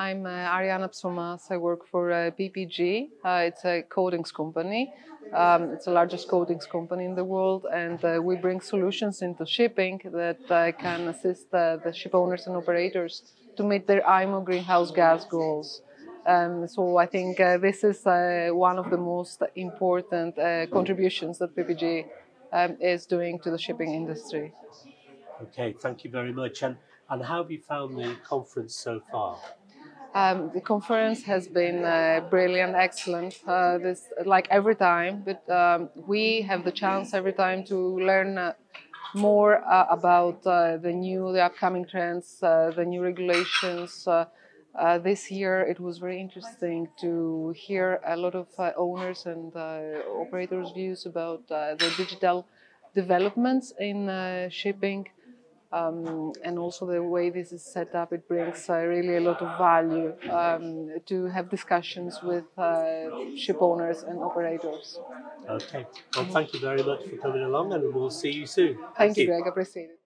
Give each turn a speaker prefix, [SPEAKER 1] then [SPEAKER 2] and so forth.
[SPEAKER 1] I'm uh, Ariana Psomas. I work for uh, PPG. Uh, it's a coatings company. Um, it's the largest coatings company in the world, and uh, we bring solutions into shipping that uh, can assist uh, the ship owners and operators to meet their IMO greenhouse gas goals. Um, so I think this is one of the most important contributions that PPG um, is doing to the shipping industry.
[SPEAKER 2] Okay, thank you very much. And, and how have you found the conference so far?
[SPEAKER 1] Um, the conference has been uh, brilliant, excellent. Uh, this like every time, but um, we have the chance every time to learn uh, more uh, about uh, the new, the upcoming trends, uh, the new regulations. this year, it was very interesting to hear a lot of owners and operators' views about the digital developments in shipping. Um, and also the way this is set up, it brings uh, really a lot of value um, to have discussions with uh, ship owners and operators.
[SPEAKER 2] Okay. Well, thank you very much for coming along, and we'll see you soon.
[SPEAKER 1] Thank, thank you, Greg. Appreciate it.